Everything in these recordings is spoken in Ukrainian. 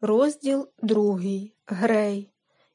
Розділ другий. Грей.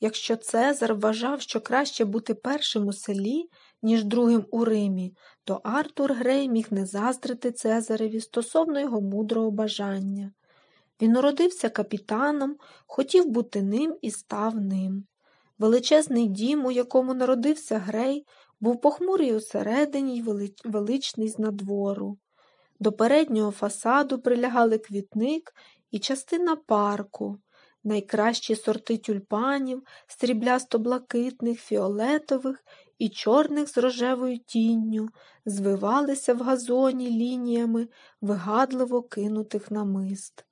Якщо Цезар вважав, що краще бути першим у селі, ніж другим у Римі, то Артур Грей міг не заздрити Цезареві стосовно його мудрого бажання. Він уродився капітаном, хотів бути ним і став ним. Величезний дім, у якому народився Грей, був похмурий усередині й величний з надвору. До переднього фасаду прилягали квітник і частина парку, найкращі сорти тюльпанів, сріблясто-блакитних, фіолетових і чорних з рожевою тінню, звивалися в газоні лініями вигадливо кинутих намист.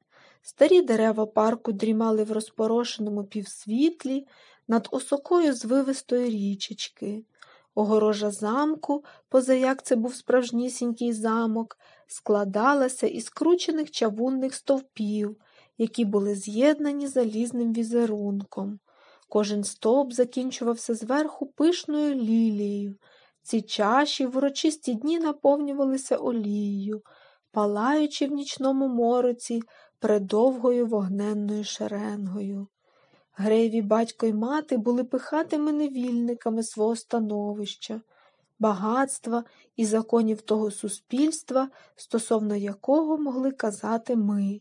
Старі дерева парку дрімали в розпорошеному півсвітлі над осокою звивистої річечки. Огорожа замку, позаяк це був справжнісінький замок, складалася із кручених чавунних стовпів, які були з'єднані залізним візерунком. Кожен стовп закінчувався зверху пишною лілією. Ці чаші в урочисті дні наповнювалися олією, палаючи в нічному мороці предовгою вогненною шеренгою. Греєві батько й мати були пихатими невільниками свого становища, багатства і законів того суспільства, стосовно якого могли казати ми.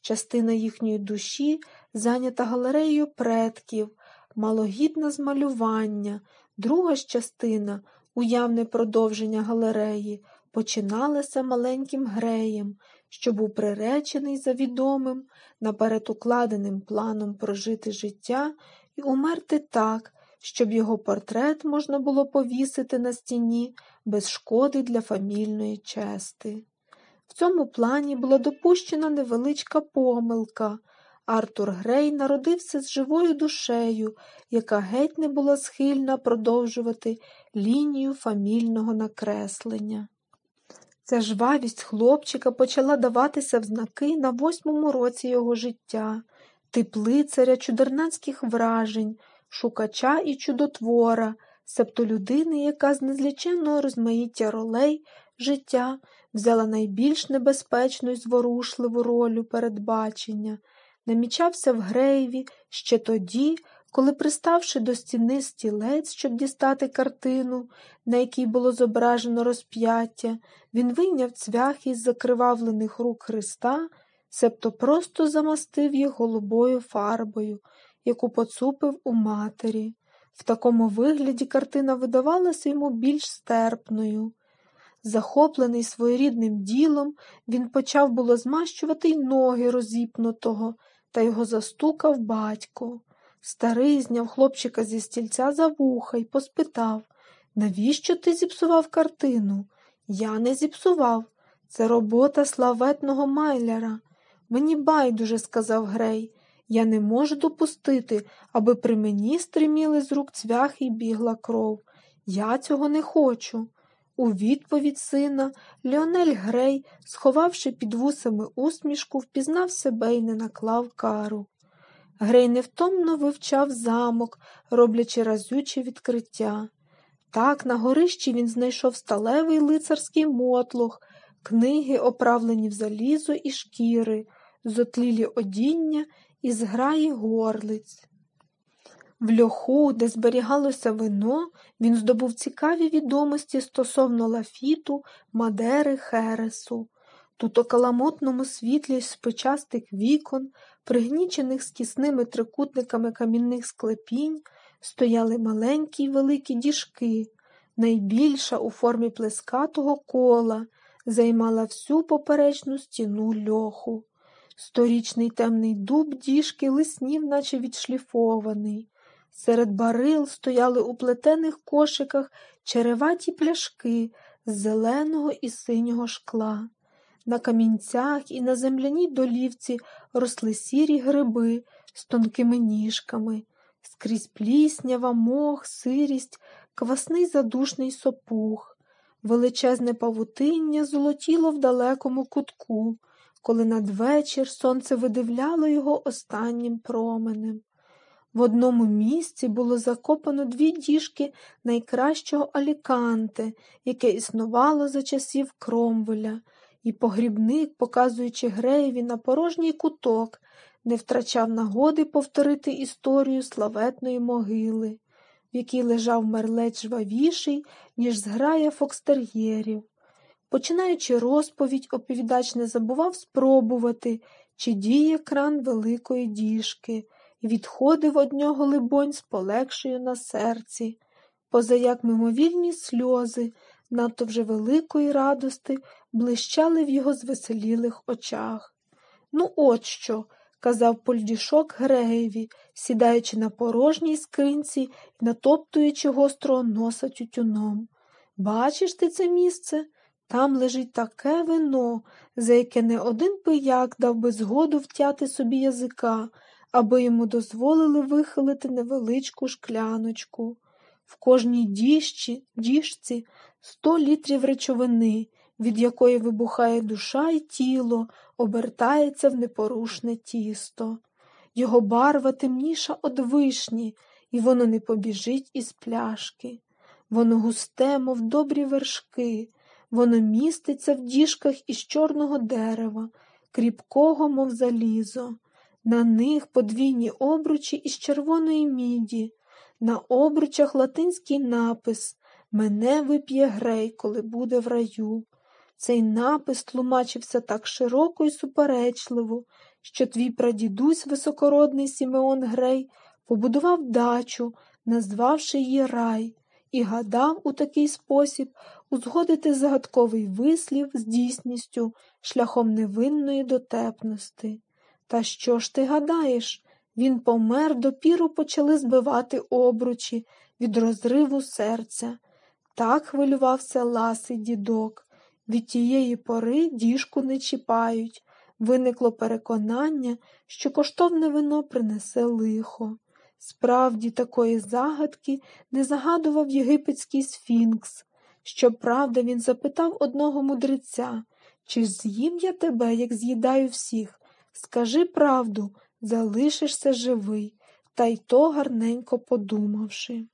Частина їхньої душі зайнята галереєю предків, малогідне змалювання, друга ж частина, уявне продовження галереї, починалася маленьким греєм, що був приречений за відомим, наперед укладеним планом прожити життя і умерти так, щоб його портрет можна було повісити на стіні без шкоди для фамільної чести. В цьому плані була допущена невеличка помилка. Артур Грей народився з живою душею, яка геть не була схильна продовжувати лінію фамільного накреслення. Ця жвавість хлопчика почала даватися в знаки на восьмому році його життя, тип лицаря чудернацьких вражень, шукача і чудотвора, себто людини, яка з незліченного розмаїття ролей життя взяла найбільш небезпечну й зворушливу роль передбачення, намічався в Греєві ще тоді, коли, приставши до стіни стілець, щоб дістати картину, на якій було зображено розп'яття, він вийняв цвях із закривавлених рук Христа, себто просто замастив їх голубою фарбою, яку поцупив у матері. В такому вигляді картина видавалася йому більш стерпною. Захоплений своєрідним ділом, він почав було змащувати й ноги розіпнутого, та його застукав батько. Старий зняв хлопчика зі стільця за вуха й поспитав Навіщо ти зіпсував картину? Я не зіпсував. Це робота славетного майляра. Мені байдуже, сказав Грей. Я не можу допустити, аби при мені стриміли з рук цвях і бігла кров. Я цього не хочу. У відповідь сина Леонель Грей, сховавши під вусами усмішку, впізнав себе і не наклав кару. Грей невтомно вивчав замок, роблячи разючі відкриття. Так, на горищі він знайшов сталевий лицарський мотлох, книги, оправлені в залізо і шкіри, зотлілі одіння і зграї горлиць. В льоху, де зберігалося вино, він здобув цікаві відомості стосовно лафіту, мадери, хересу. Тут у каламутному світлі спичастих вікон, пригнічених скісними трикутниками камінних склепінь, стояли маленькі й великі діжки, найбільша у формі плескатого кола, займала всю поперечну стіну льоху. Сторічний темний дуб діжки лиснів, наче відшліфований. Серед барил стояли у плетених кошиках череваті пляшки з зеленого і синього шкла. На камінцях і на земляній долівці росли сірі гриби з тонкими ніжками, скрізь пліснява, мох, сирість, квасний задушний сопух, величезне павутиння золотіло в далекому кутку, коли надвечір сонце видивляло його останнім променем. В одному місці було закопано дві діжки найкращого аліканте, яке існувало за часів кромвеля, і погрібник, показуючи греєві на порожній куток, не втрачав нагоди повторити історію славетної могили, в якій лежав мерлець жвавіший, ніж зграя фокстер'єрів. Починаючи розповідь, оповідач не забував спробувати, чи діє кран великої діжки, і відходив од нього, либонь, з полегшою на серці, позаяк мимовільні сльози, надто вже великої радости, блищали в його звеселілих очах. Ну, от що, казав Польдішок Греєві, сідаючи на порожній скринці і натоптуючи гострого носа тютюном. Бачиш ти це місце? Там лежить таке вино, за яке не один пияк дав би згоду втяти собі язика, аби йому дозволили вихилити невеличку шкляночку. В кожній діжці, діжці сто літрів речовини, від якої вибухає душа і тіло, обертається в непорушне тісто. Його барва темніша од вишні, і воно не побіжить із пляшки. Воно густе, мов добрі вершки, воно міститься в діжках із чорного дерева, кріпкого, мов залізо. На них подвійні обручі із червоної міді, на обручах латинський напис Мене вип'є грей, коли буде в раю. Цей напис тлумачився так широко і суперечливо, що твій прадідусь високородний Сімеон Грей побудував дачу, назвавши її рай, і гадав у такий спосіб узгодити загадковий вислів з дійсністю шляхом невинної дотепності. Та що ж ти гадаєш? Він помер, допіру почали збивати обручі від розриву серця. Так хвилювався ласий дідок. Від тієї пори діжку не чіпають. Виникло переконання, що коштовне вино принесе лихо. Справді, такої загадки не загадував єгипетський сфінкс. Щоправда, він запитав одного мудреця, чи ж з'їм я тебе, як з'їдаю всіх? Скажи правду, залишишся живий, та й то гарненько подумавши.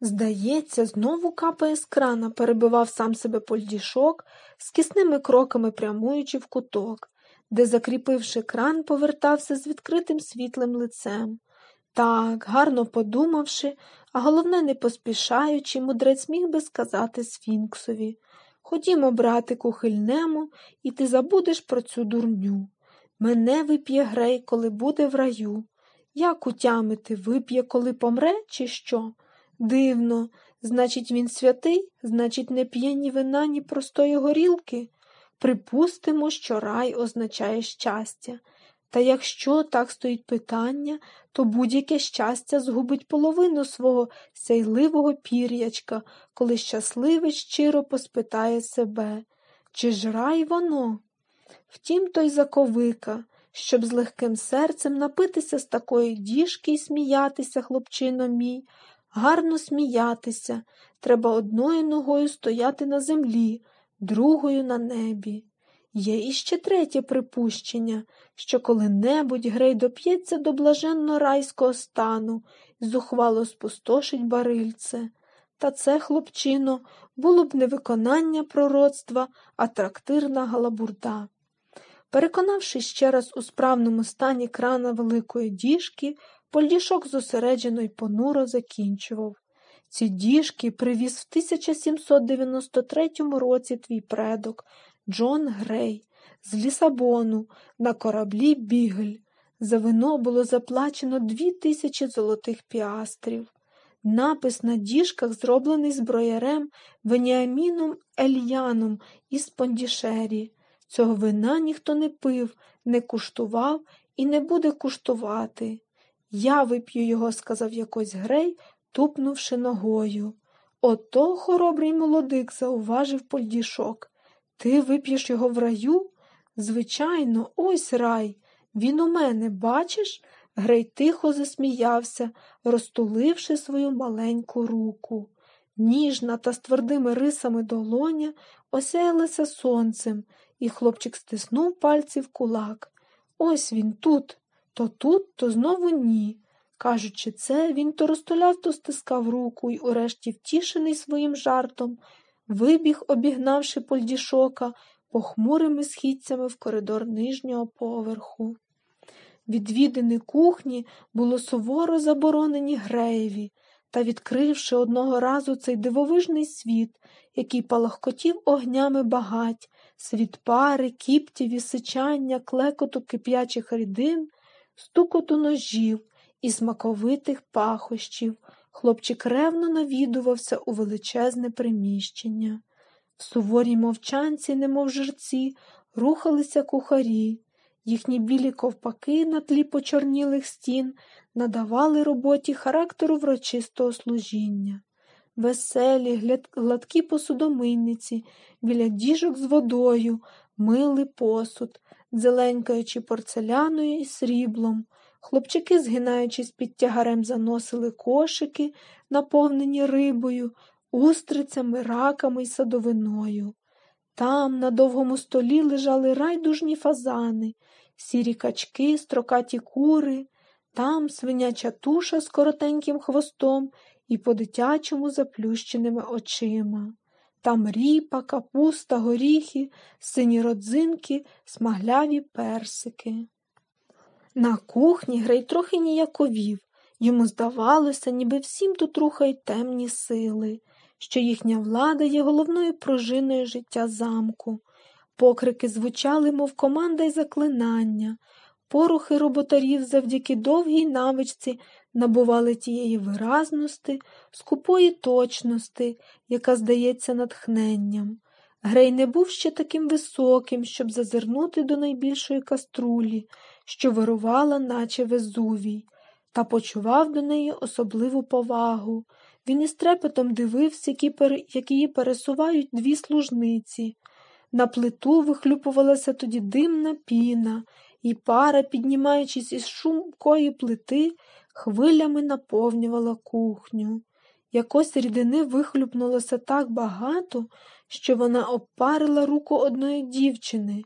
Здається, знову капає з крана, перебивав сам себе польдішок, з кисними кроками прямуючи в куток, де, закріпивши кран, повертався з відкритим світлим лицем. Так, гарно подумавши, а головне, не поспішаючи, мудрець міг би сказати Сфінксові Ходімо, братику, хильнемо, і ти забудеш про цю дурню. Мене вип'є грей, коли буде в раю. Як утямити, вип'є, коли помре, чи що? Дивно, значить, він святий, значить, не п'є ні вина, ні простої горілки. Припустимо, що рай означає щастя. Та якщо так стоїть питання, то будь-яке щастя згубить половину свого сяйливого пір'ячка, коли щасливий щиро поспитає себе, чи ж рай воно? Втім, той заковика, щоб з легким серцем напитися з такої діжки і сміятися, хлопчино мій, гарно сміятися, треба одною ногою стояти на землі, другою на небі. Є іще третє припущення, що коли-небудь Грей доп'ється до блаженно райського стану і зухвало спустошить барильце. Та це, хлопчино, було б не виконання пророцтва, а трактирна галабурда. Переконавшись ще раз у справному стані крана великої діжки, Полішок зосереджено й понуро закінчував. Ці діжки привіз в 1793 році твій предок Джон Грей з Лісабону на кораблі Бігель. За вино було заплачено дві тисячі золотих піастрів. Напис на діжках зроблений зброярем Веніаміном Ельяном із Пондішері. Цього вина ніхто не пив, не куштував і не буде куштувати. Я вип'ю його, сказав якось Грей, тупнувши ногою. Ото хоробрий молодик, зауважив Польдішок. Ти вип'єш його в раю? Звичайно, ось рай. Він у мене, бачиш? Грей тихо засміявся, розтуливши свою маленьку руку. Ніжна та з твердими рисами долоня осяялася сонцем, і хлопчик стиснув пальці в кулак. Ось він тут. То тут, то знову ні. Кажучи це, він то розтуляв, то стискав руку і, урешті, втішений своїм жартом, вибіг, обігнавши польдішока похмурими східцями в коридор нижнього поверху. Відвідини кухні було суворо заборонені Греєві, та, відкривши одного разу цей дивовижний світ, який палахкотів огнями багать, світ пари, кіптів і сичання, клекоту кип'ячих рідин, стукоту ножів і смаковитих пахощів, хлопчик ревно навідувався у величезне приміщення. В суворій мовчанці, немов жерці, рухалися кухарі. Їхні білі ковпаки на тлі почорнілих стін надавали роботі характеру врочистого служіння. Веселі, гладкі посудомийниці, біля діжок з водою, мили посуд, зеленькаючи порцеляною і сріблом. Хлопчики, згинаючись під тягарем, заносили кошики, наповнені рибою, устрицями, раками й садовиною. Там, на довгому столі, лежали райдужні фазани, сірі качки, строкаті кури, там свиняча туша з коротеньким хвостом і по-дитячому заплющеними очима. Там ріпа, капуста, горіхи, сині родзинки, смагляві персики. На кухні Грей трохи ніяковів. Йому здавалося, ніби всім тут рухають темні сили, що їхня влада є головною пружиною життя замку. Покрики звучали, мов команда й заклинання, порухи роботарів завдяки довгій навичці набували тієї виразності, скупої точності, яка здається натхненням. Грей не був ще таким високим, щоб зазирнути до найбільшої каструлі, що вирувала, наче везувій, та почував до неї особливу повагу. Він із трепетом дивився, як її пересувають дві служниці. На плиту вихлюпувалася тоді димна піна, і пара, піднімаючись із шумкої плити, хвилями наповнювала кухню. Якось рідини вихлюпнулося так багато, що вона обпарила руку одної дівчини.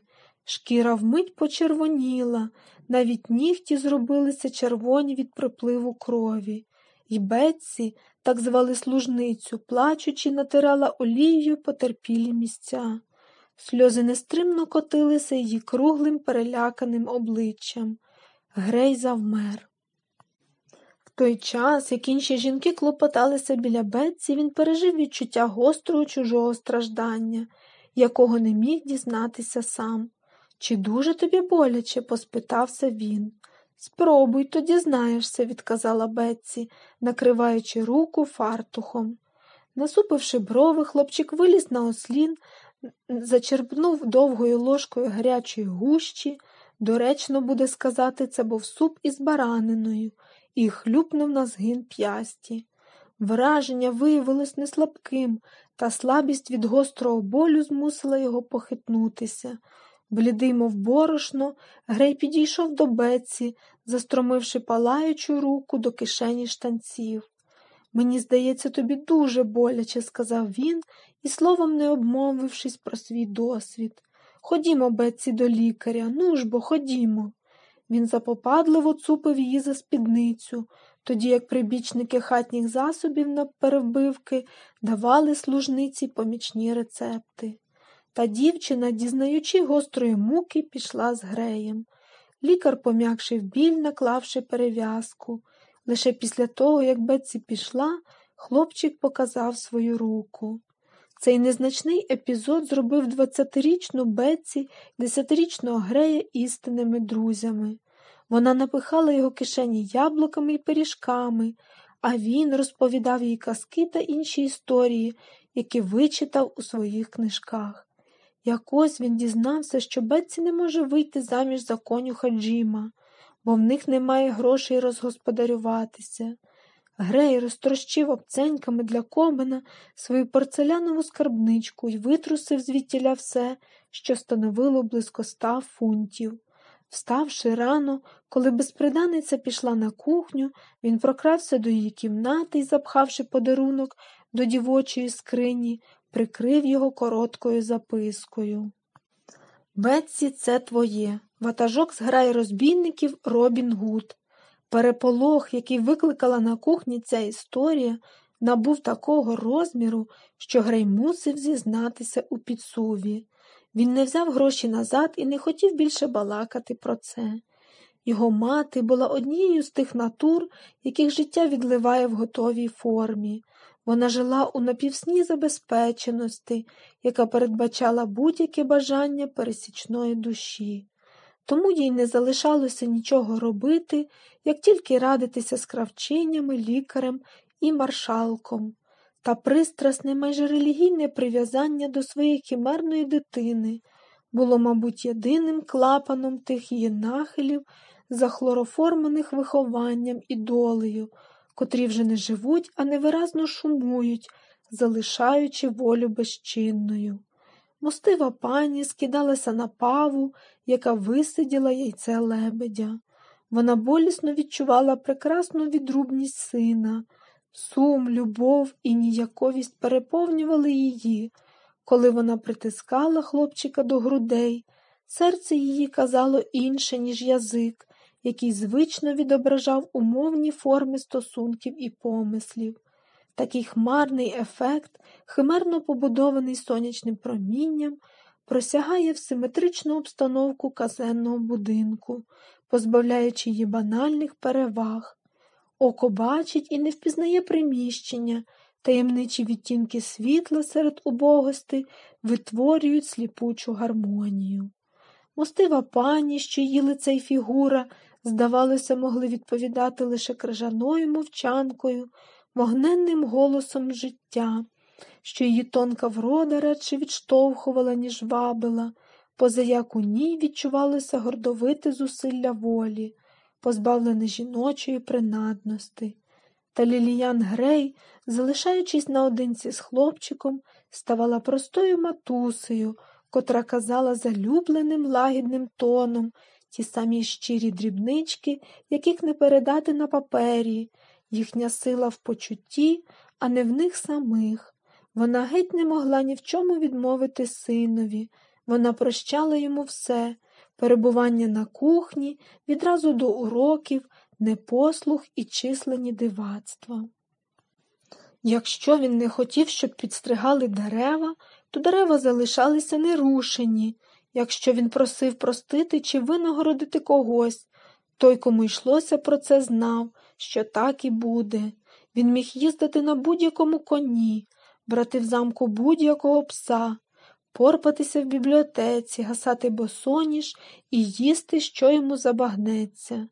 Шкіра вмить почервоніла, навіть нігті зробилися червоні від припливу крові. І Бетсі, так звали служницю, плачучи, натирала олією потерпілі місця. Сльози нестримно котилися її круглим переляканим обличчям. Грей завмер. В той час, як інші жінки клопоталися біля Бетсі, він пережив відчуття гострого чужого страждання, якого не міг дізнатися сам. Чи дуже тобі боляче? поспитався він. Спробуй, то дізнаєшся, відказала Бетсі, накриваючи руку фартухом. Насупивши брови, хлопчик виліз на ослін, зачерпнув довгою ложкою гарячої гущі, доречно буде сказати, це був суп із бараниною, і хлюпнув на згин п'ясті. Враження виявилось неслабким, та слабість від гострого болю змусила його похитнутися. Блідий, мов борошно, Грей підійшов до Беці, застромивши палаючу руку до кишені штанців. Мені здається, тобі дуже боляче, сказав він, і словом не обмовившись про свій досвід. Ходімо, Бетці, до лікаря, ну ж бо, ходімо. Він запопадливо цупив її за спідницю, тоді як прибічники хатніх засобів на перевбивки давали служниці помічні рецепти. Та дівчина, дізнаючи гострої муки, пішла з греєм. Лікар пом'якшив біль, наклавши перев'язку. Лише після того, як Бетсі пішла, хлопчик показав свою руку. Цей незначний епізод зробив двадцятирічну Бетсі десятирічного грея істинними друзями. Вона напихала його кишені яблуками і пиріжками, а він розповідав їй казки та інші історії, які вичитав у своїх книжках. Якось він дізнався, що Бетсі не може вийти заміж за конюха Джима, бо в них немає грошей розгосподарюватися. Грей розтрощив обценьками для комена свою порцелянову скарбничку і витрусив звідтіля все, що становило близько ста фунтів. Вставши рано, коли безприданиця пішла на кухню, він прокрався до її кімнати і, запхавши подарунок до дівочої скрині, прикрив його короткою запискою. Бетсі, це твоє. Ватажок зграє розбійників Робін Гуд. Переполох, який викликала на кухні ця історія, набув такого розміру, що Грей мусив зізнатися у підсуві. Він не взяв гроші назад і не хотів більше балакати про це. Його мати була однією з тих натур, яких життя відливає в готовій формі. Вона жила у напівсні забезпеченості, яка передбачала будь-яке бажання пересічної душі. Тому їй не залишалося нічого робити, як тільки радитися з кравчинями, лікарем і маршалком, та пристрасне, майже релігійне прив'язання до своєї хімерної дитини було, мабуть, єдиним клапаном тих її нахилів, захлороформаних вихованням і долею, котрі вже не живуть, а невиразно шумують, залишаючи волю безчинною. Мостива пані скидалася на паву, яка висиділа яйце лебедя. Вона болісно відчувала прекрасну відрубність сина, сум, любов і ніяковість переповнювали її. Коли вона притискала хлопчика до грудей, серце її казало інше, ніж язик, який звично відображав умовні форми стосунків і помислів. Такий хмарний ефект, химерно побудований сонячним промінням, просягає в симетричну обстановку казенного будинку, позбавляючи її банальних переваг. Око бачить і не впізнає приміщення, таємничі відтінки світла серед убогости витворюють сліпучу гармонію. Мостива пані, що її лице й фігура, здавалося, могли відповідати лише крижаною мовчанкою, могненним голосом життя, що її тонка врода радше відштовхувала, ніж вабила, позаяк у ній відчувалося гордовите зусилля волі, позбавлене жіночої принадності. Та Ліліян Грей, залишаючись наодинці з хлопчиком, ставала простою матусею, котра казала залюбленим лагідним тоном ті самі щирі дрібнички, яких не передати на папері, їхня сила в почутті, а не в них самих. Вона геть не могла ні в чому відмовити синові, вона прощала йому все перебування на кухні, відразу до уроків, непослух і численні дивацтва. Якщо він не хотів, щоб підстригали дерева, то дерева залишалися нерушені. Якщо він просив простити чи винагородити когось, той, кому йшлося про це, знав, що так і буде. Він міг їздити на будь-якому коні, брати в замку будь-якого пса, порпатися в бібліотеці, гасати босоніж і їсти, що йому забагнеться.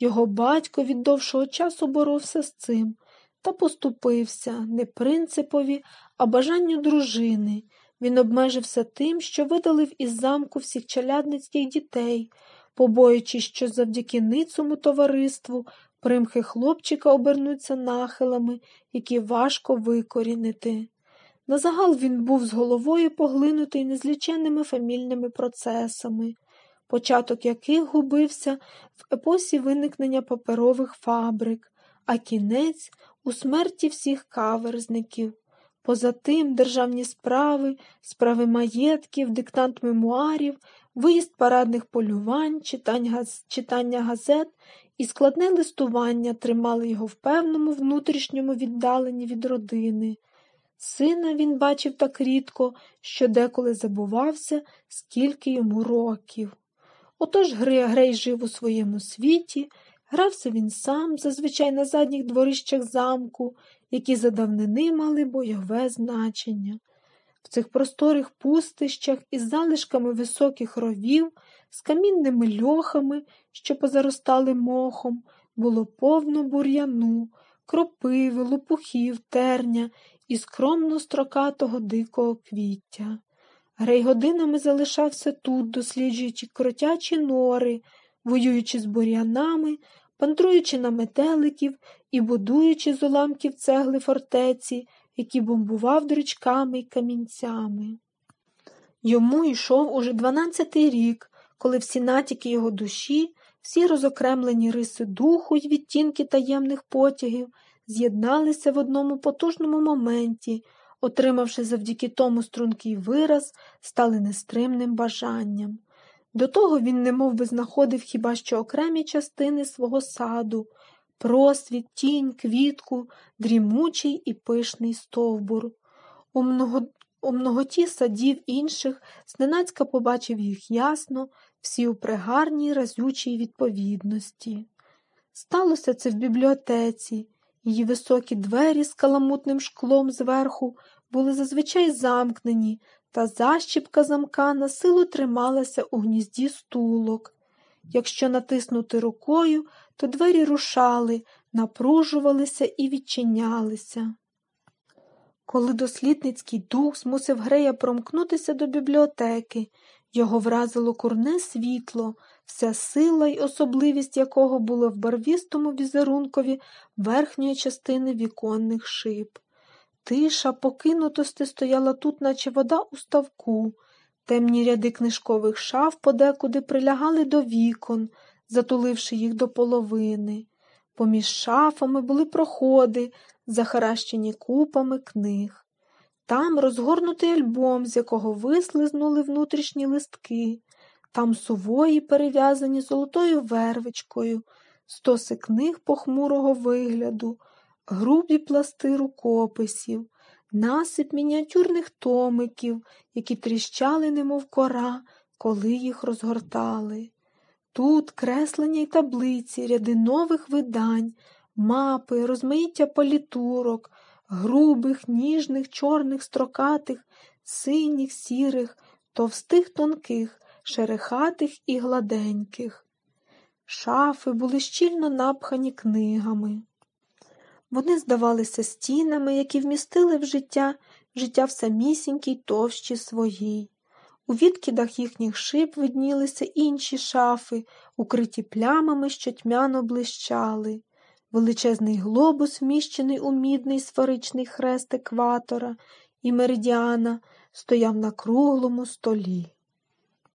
Його батько від довшого часу боровся з цим та поступився не принципові, а бажанню дружини. Він обмежився тим, що видалив із замку всіх челядницьких дітей, побоюючись, що завдяки ницому товариству примхи хлопчика обернуться нахилами, які важко викорінити. Назагал він був з головою поглинутий незліченними фамільними процесами, початок яких губився в епосі виникнення паперових фабрик, а кінець у смерті всіх каверзників. Поза тим державні справи, справи маєтків, диктант мемуарів, виїзд парадних полювань, читання газет і складне листування тримали його в певному внутрішньому віддаленні від родини. Сина він бачив так рідко, що деколи забувався, скільки йому років. Отож Грей жив у своєму світі, грався він сам, зазвичай на задніх дворищах замку, які задавнини мали бойове значення. В цих просторих пустищах із залишками високих ровів, з камінними льохами, що позаростали мохом, було повно бур'яну, кропиви, лопухів, терня і скромно строкатого дикого квіття. Грей годинами залишався тут, досліджуючи кротячі нори, воюючи з бур'янами, пантруючи на метеликів і будуючи з уламків цегли фортеці, які бомбував дрючками й камінцями. Йому йшов уже дванадцятий рік, коли всі натяки його душі, всі розокремлені риси духу й відтінки таємних потягів з'єдналися в одному потужному моменті, отримавши завдяки тому стрункий вираз, стали нестримним бажанням. До того він немов би знаходив хіба що окремі частини свого саду, просвіт, тінь, квітку, дрімучий і пишний стовбур. У, много... У многоті садів інших зненацька побачив їх ясно, всі у пригарній разючій відповідності. Сталося це в бібліотеці. Її високі двері з каламутним шклом зверху були зазвичай замкнені, та защіпка замка на силу трималася у гнізді стулок. Якщо натиснути рукою, то двері рушали, напружувалися і відчинялися. Коли дослідницький дух змусив Грея промкнутися до бібліотеки, його вразило курне світло, вся сила й особливість якого була в барвістому візерункові верхньої частини віконних шиб. Тиша покинутости стояла тут, наче вода у ставку, темні ряди книжкових шаф подекуди прилягали до вікон, затуливши їх до половини. Поміж шафами були проходи, захаращені купами книг. Там розгорнутий альбом, з якого вислизнули внутрішні листки, там сувої, перев'язані золотою вервичкою, стоси книг похмурого вигляду, грубі пласти рукописів, насип мініатюрних томиків, які тріщали, немов кора, коли їх розгортали. Тут креслення й таблиці, ряди нових видань, мапи, розмаїття палітурок, грубих, ніжних, чорних, строкатих, синіх, сірих, товстих, тонких, шерехатих і гладеньких. Шафи були щільно напхані книгами. Вони здавалися стінами, які вмістили в життя життя в самісінькій товщі своїй. У відкидах їхніх шиб виднілися інші шафи, укриті плямами, що тьмяно блищали. Величезний глобус, вміщений у мідний сферичний хрест екватора і меридіана, стояв на круглому столі.